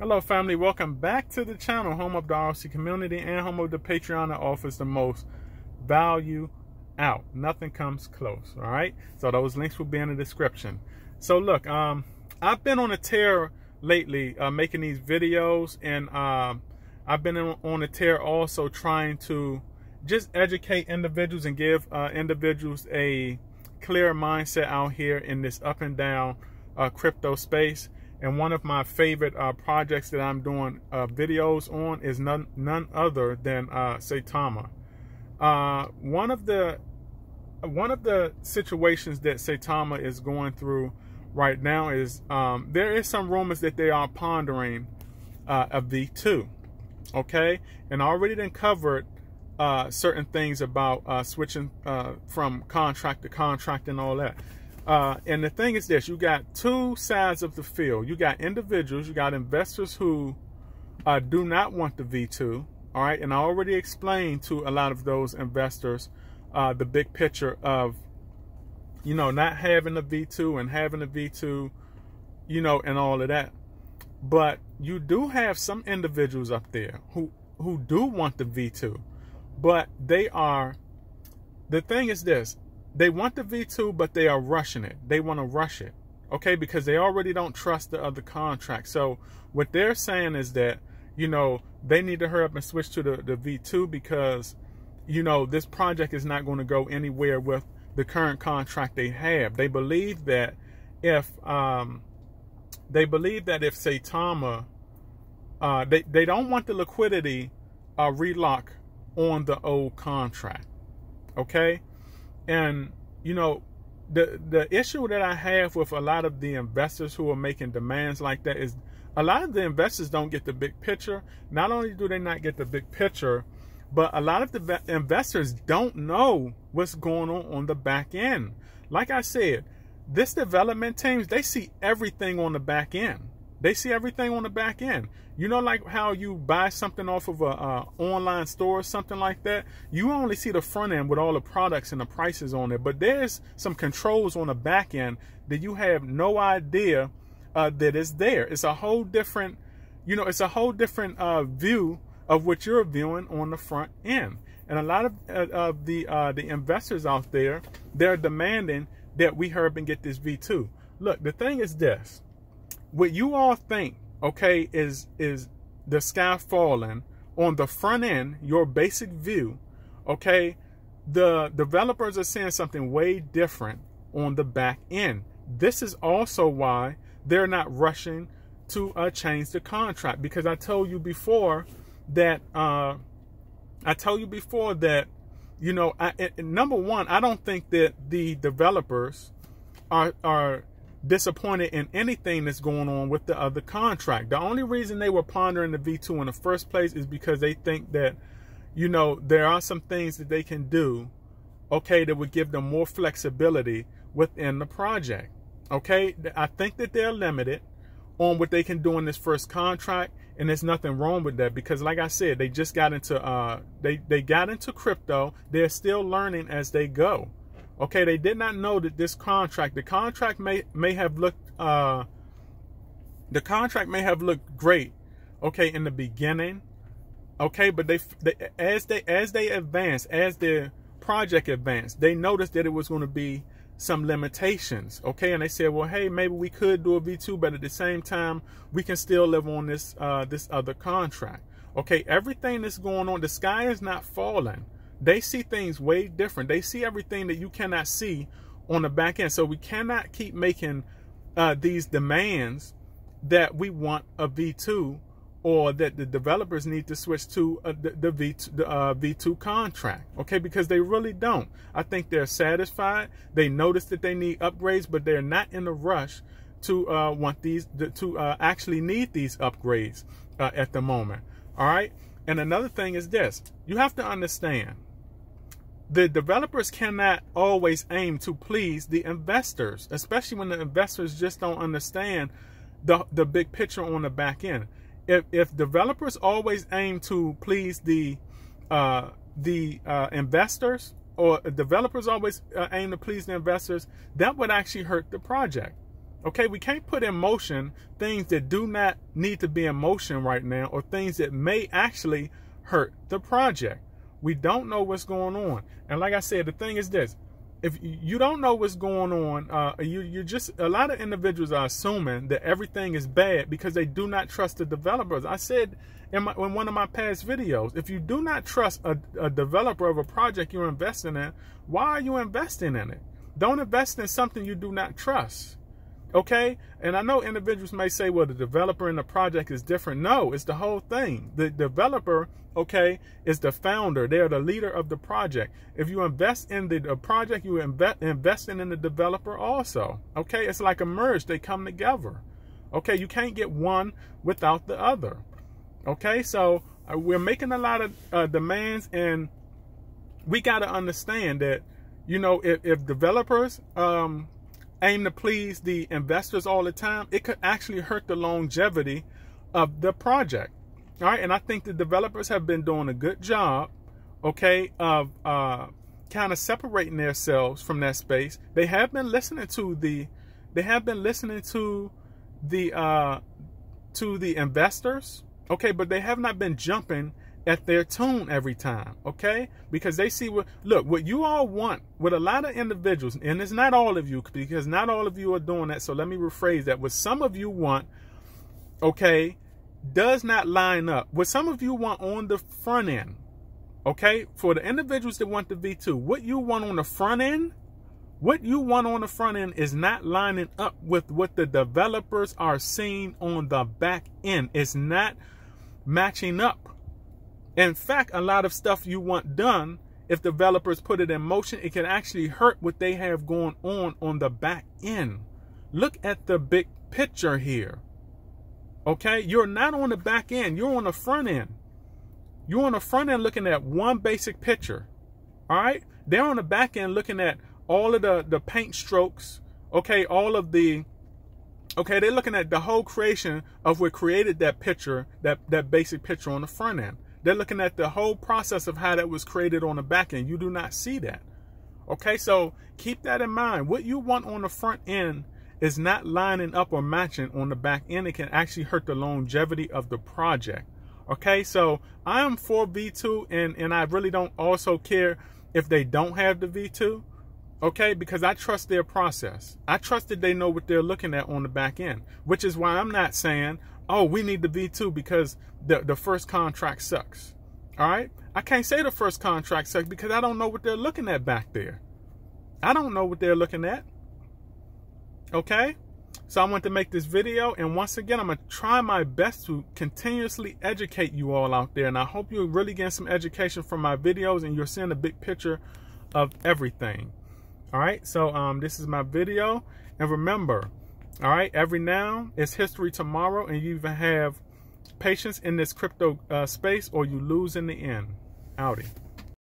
Hello family, welcome back to the channel, home of the RC community and home of the Patreon that offers the most value out. Nothing comes close, all right? So those links will be in the description. So look, um, I've been on a tear lately uh, making these videos and um, I've been on a tear also trying to just educate individuals and give uh, individuals a clear mindset out here in this up and down uh, crypto space and one of my favorite uh, projects that I'm doing uh, videos on is none, none other than uh, Saitama. Uh, one of the one of the situations that Saitama is going through right now is um, there is some rumors that they are pondering uh, a V2. Okay, and I already then covered uh, certain things about switching from contract to contract and all that. Uh, and the thing is this, you got two sides of the field. You got individuals, you got investors who uh, do not want the V2. All right. And I already explained to a lot of those investors uh, the big picture of, you know, not having a V2 and having a V2, you know, and all of that. But you do have some individuals up there who, who do want the V2, but they are, the thing is this, they want the V2, but they are rushing it. They want to rush it, okay, because they already don't trust the other contract. So what they're saying is that, you know, they need to hurry up and switch to the, the V2 because, you know, this project is not going to go anywhere with the current contract they have. They believe that if, um, they believe that if Saitama, uh, they, they don't want the liquidity uh, relock on the old contract, okay? And you know, the the issue that I have with a lot of the investors who are making demands like that is a lot of the investors don't get the big picture. Not only do they not get the big picture, but a lot of the investors don't know what's going on on the back end. Like I said, this development teams, they see everything on the back end. They see everything on the back end. You know, like how you buy something off of a online store or something like that. You only see the front end with all the products and the prices on it, but there's some controls on the back end that you have no idea uh, that is there. It's a whole different, you know, it's a whole different uh, view of what you're viewing on the front end. And a lot of, uh, of the uh, the investors out there, they're demanding that we hurry and get this V2. Look, the thing is this what you all think, okay, is is the sky falling on the front end, your basic view, okay, the developers are saying something way different on the back end. This is also why they're not rushing to uh, change the contract because I told you before that uh, I told you before that you know I, number one I don't think that the developers are are disappointed in anything that's going on with the other contract. The only reason they were pondering the V2 in the first place is because they think that, you know, there are some things that they can do, okay, that would give them more flexibility within the project. Okay, I think that they're limited on what they can do in this first contract, and there's nothing wrong with that because, like I said, they just got into uh, they they got into crypto. They're still learning as they go. Okay, they did not know that this contract, the contract may may have looked uh the contract may have looked great, okay, in the beginning. Okay, but they, they as they as they advance, as their project advanced, they noticed that it was going to be some limitations. Okay, and they said, well, hey, maybe we could do a V2, but at the same time, we can still live on this uh this other contract. Okay, everything that's going on, the sky is not falling they see things way different. They see everything that you cannot see on the back end. So we cannot keep making uh, these demands that we want a V2 or that the developers need to switch to uh, the, the, V2, the uh, V2 contract, okay? Because they really don't. I think they're satisfied. They notice that they need upgrades, but they're not in a rush to uh, want these, to uh, actually need these upgrades uh, at the moment, all right? And another thing is this, you have to understand, the developers cannot always aim to please the investors, especially when the investors just don't understand the, the big picture on the back end. If, if developers always aim to please the uh, the uh, investors or developers always uh, aim to please the investors, that would actually hurt the project. Okay, we can't put in motion things that do not need to be in motion right now or things that may actually hurt the project. We don't know what's going on. And like I said, the thing is this if you don't know what's going on, uh, you you just a lot of individuals are assuming that everything is bad because they do not trust the developers. I said in, my, in one of my past videos, if you do not trust a, a developer of a project you're investing in, why are you investing in it? Don't invest in something you do not trust. Okay? And I know individuals may say, well, the developer in the project is different. No, it's the whole thing. The developer, okay, is the founder. They're the leader of the project. If you invest in the, the project, you invest investing in the developer also. Okay? It's like a merge. They come together. Okay? You can't get one without the other. Okay? So uh, we're making a lot of uh, demands and we got to understand that, you know, if, if developers, um, aim to please the investors all the time, it could actually hurt the longevity of the project. All right, and I think the developers have been doing a good job, okay, of uh, kind of separating themselves from that space. They have been listening to the, they have been listening to the uh, to the investors, okay, but they have not been jumping at their tune every time, okay? Because they see what, look, what you all want with a lot of individuals, and it's not all of you, because not all of you are doing that. So let me rephrase that. What some of you want, okay, does not line up. What some of you want on the front end, okay? For the individuals that want the V2, what you want on the front end, what you want on the front end is not lining up with what the developers are seeing on the back end. It's not matching up. In fact, a lot of stuff you want done, if developers put it in motion, it can actually hurt what they have going on on the back end. Look at the big picture here. Okay, you're not on the back end, you're on the front end. You're on the front end looking at one basic picture. All right, they're on the back end looking at all of the, the paint strokes, okay, all of the okay, they're looking at the whole creation of what created that picture, that, that basic picture on the front end. They're looking at the whole process of how that was created on the back end. You do not see that. Okay, so keep that in mind. What you want on the front end is not lining up or matching on the back end. It can actually hurt the longevity of the project. Okay, so I am for V2 and, and I really don't also care if they don't have the V2. Okay, because I trust their process. I trust that they know what they're looking at on the back end, which is why I'm not saying, oh, we need the V2 because the, the first contract sucks. All right? I can't say the first contract sucks because I don't know what they're looking at back there. I don't know what they're looking at. Okay? So I want to make this video. And once again, I'm going to try my best to continuously educate you all out there. And I hope you're really getting some education from my videos and you're seeing the big picture of everything. All right? So um, this is my video. And remember, all right, every now is history tomorrow, and you even have patience in this crypto uh, space, or you lose in the end. Audi.